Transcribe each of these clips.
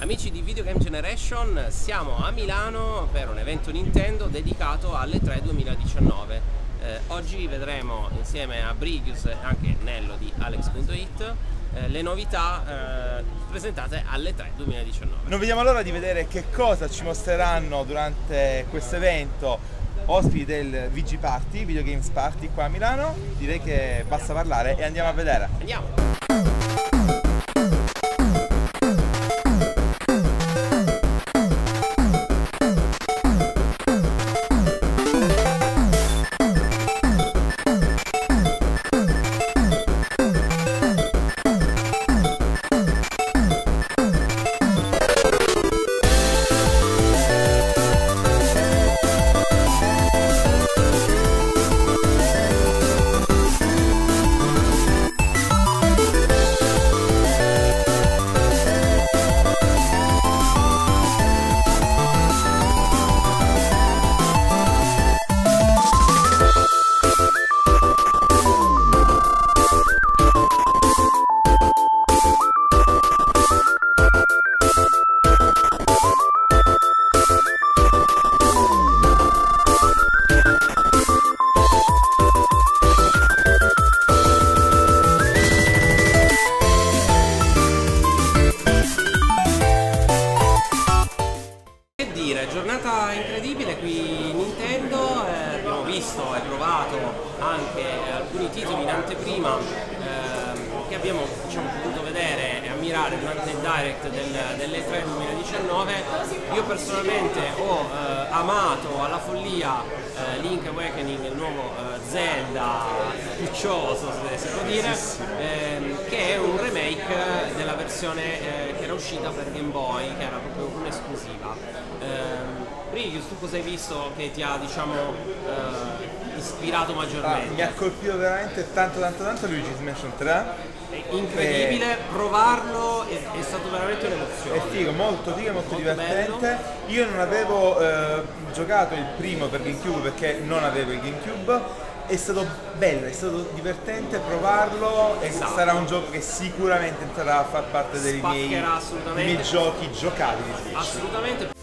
Amici di Video Game Generation, siamo a Milano per un evento Nintendo dedicato alle 3 2019. Eh, oggi vedremo insieme a Brigius e anche Nello di Alex.it eh, le novità eh, presentate alle 3 2019. Non vediamo l'ora di vedere che cosa ci mostreranno durante questo evento ospiti del VG Party, Video Games Party qua a Milano. Direi che basta parlare e andiamo a vedere. Andiamo! Incredibile qui Nintendo, eh, abbiamo visto e provato anche alcuni titoli in anteprima ehm, che abbiamo diciamo, potuto vedere e ammirare durante il direct del, delle 3 2019. Io personalmente ho eh, amato alla follia eh, Link Awakening, il nuovo eh, Zelda puccioso se, si può dire, ehm, che è un remake della versione eh, che era uscita per Game Boy, che era proprio un'esclusiva. Ehm, Brigius, tu cosa hai visto che ti ha diciamo eh, ispirato Ah, maggiormente? mi ha colpito veramente tanto tanto tanto Luigi's Mansion 3. È incredibile, provarlo è, è stato veramente un'emozione. È figo, molto figo, molto, Molto divertente. Io non avevo eh, giocato il primo per GameCube perché non avevo il GameCube. È stato bello, è stato divertente provarlo e Esatto. sarà un gioco che sicuramente entrerà a far parte dei miei, dei miei giochi giocati di Switch. Assolutamente.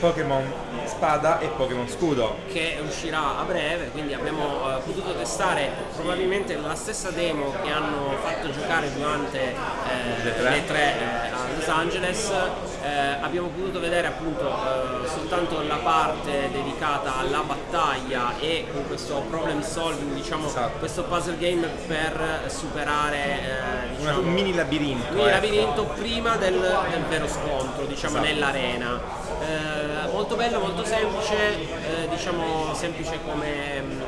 Pokémon Spada e Pokémon Scudo. che uscirà a breve, quindi abbiamo eh, potuto testare probabilmente la stessa demo che hanno fatto giocare durante eh, Le tre. le tre eh, Los Angeles. Eh, abbiamo potuto vedere appunto eh, soltanto la parte dedicata alla battaglia e con questo problem solving, diciamo Esatto. questo puzzle game per superare eh, diciamo, un mini labirinto. quindi ecco. labirinto prima del, del vero scontro, diciamo Esatto. nell'arena. Eh, molto bello, molto semplice, eh, diciamo semplice come, mm,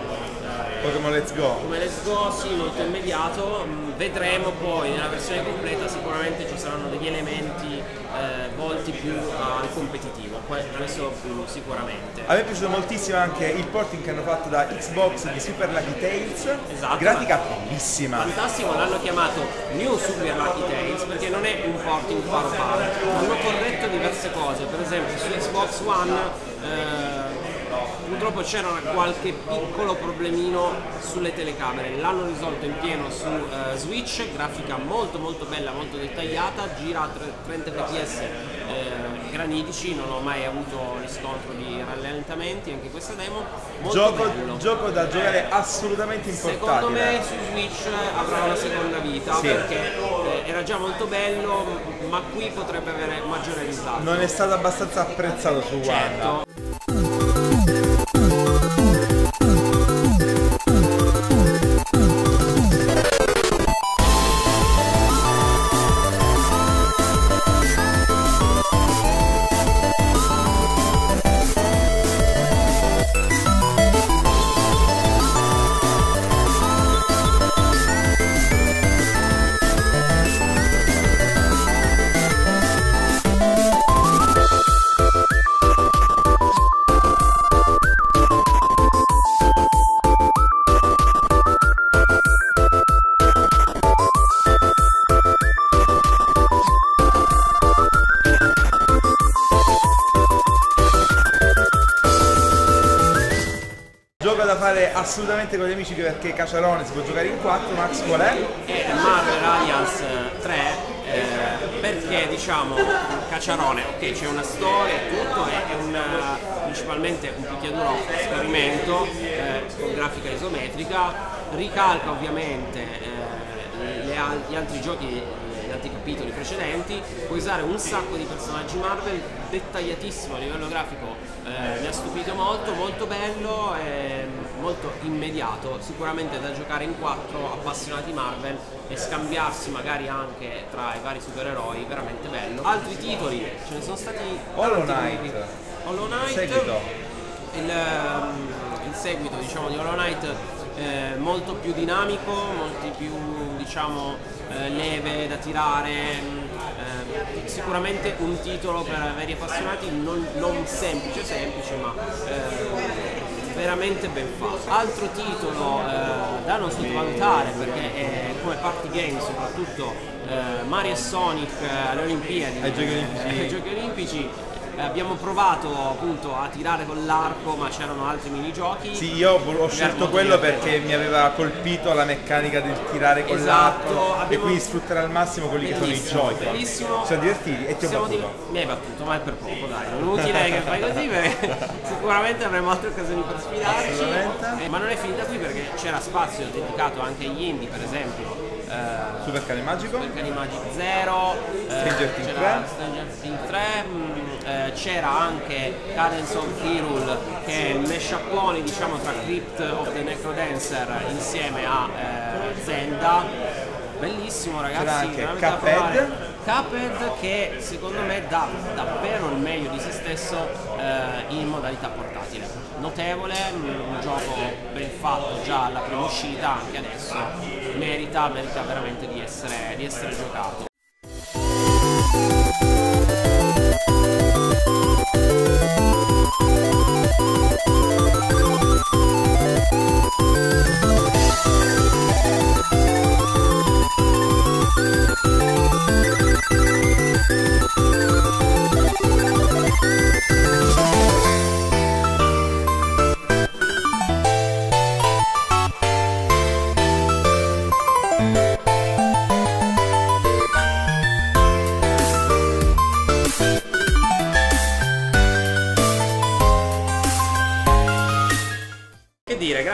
Pokémon Let's Go. come Let's Go, sì, molto immediato. Mm, Vedremo poi nella versione completa sicuramente ci saranno degli elementi eh, volti più al competitivo, que- questo mm, sicuramente. A me è piaciuto moltissimo anche il porting che hanno fatto da Xbox di Super Lucky Tales. Esatto. Grafica bellissima. Fantastico, l'hanno chiamato New Super Lucky Tales perché non è un porting paro paro, hanno corretto diverse cose, per esempio su Xbox One eh, purtroppo c'era qualche piccolo problemino sulle telecamere, l'hanno risolto in pieno su eh, Switch, grafica molto molto bella, molto dettagliata, gira a tre- 30 fps eh, granitici, non ho mai avuto riscontro di rallentamenti anche questa demo, molto Gioco, bello. gioco da giocare assolutamente Secondo importatile. me su Switch avrà una seconda vita Sì. perché eh, era già molto bello, ma qui potrebbe avere maggiore risalto. Non è stato abbastanza apprezzato su One. Certo. assolutamente con gli amici perché Caciarone si può giocare in 4, Max qual è? E Marvel Alliance 3 eh, perché diciamo Cacciarone, ok c'è una storia e tutto, è, è un, principalmente un picchiaduro esperimento eh, con grafica isometrica, ricalca ovviamente eh, le, gli altri giochi altri capitoli precedenti, puoi usare un sacco di personaggi Marvel, dettagliatissimo a livello grafico, eh, mi ha stupito molto, molto bello e molto immediato, sicuramente da giocare in quattro appassionati Marvel e scambiarsi magari anche tra i vari supereroi, veramente bello. Altri titoli, ce ne sono stati Hollow Knight. Hollow Knight, Seguito. Il, ehm, il seguito diciamo, di Hollow Knight eh, molto più dinamico, molti più diciamo, eh, leve da tirare, eh, sicuramente un titolo per veri appassionati non, non semplice semplice ma eh, veramente ben fatto. Altro titolo eh, da non sottovalutare perché è come party game soprattutto eh, Mario e Sonic alle Olimpiadi, ai Giochi Olimpici eh, abbiamo provato appunto a tirare con l'arco ma c'erano altri minigiochi. Sì io ho scelto quello perché mi aveva colpito la meccanica del tirare con esatto, l'arco abbiamo... e quindi sfruttare al massimo quelli che sono i giochi bellissimo siamo divertiti e ti ho battuto di... mi hai battuto ma è per poco dai non è utile che fai così perché sicuramente avremo altre occasioni per sfidarci. Eh, ma non è finita qui perché c'era spazio dedicato anche agli indie per esempio Uh, Super Cane Magico. Super Cane Magic 0 Stranger Things 3 Stranger Things 3 mh, eh, c'era anche Cadence of Hyrule che è il meshapone diciamo tra Crypt of the Necrodancer insieme a eh, Zelda bellissimo ragazzi c'era anche Cuphead Cuphead che secondo me dà davvero il meglio di se stesso eh, in modalità portatile. Notevole, un gioco ben fatto già alla prima uscita anche adesso merita, merita veramente di essere, di essere giocato. dire,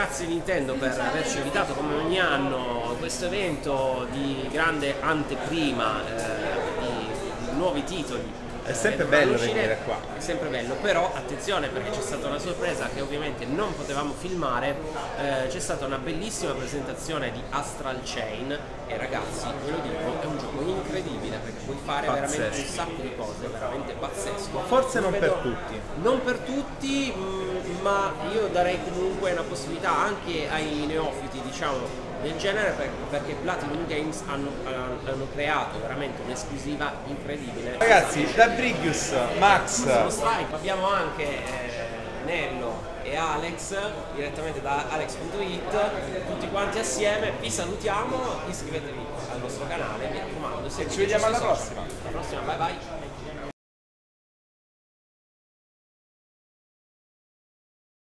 grazie Nintendo per averci invitato come ogni anno questo evento di grande anteprima eh, di, di nuovi titoli è sempre bello venire qua. È sempre bello, però attenzione perché c'è stata una sorpresa che ovviamente non potevamo filmare, eh, c'è stata una bellissima presentazione di Astral Chain e ragazzi, ve lo dico, è un gioco incredibile perché puoi fare pazzesco. veramente un sacco di cose, veramente pazzesco. Forse non, non per tutti. Non per tutti, mh, mm, ma io darei comunque una possibilità anche ai neofiti, diciamo, del genere perché Platinum Games hanno, hanno creato veramente un'esclusiva incredibile. Ragazzi, da Brigius, Max. Abbiamo anche eh, Nello e Alex direttamente da alex.it tutti quanti assieme vi salutiamo iscrivetevi al nostro canale mi raccomando ci vediamo alla prossima alla prossima bye bye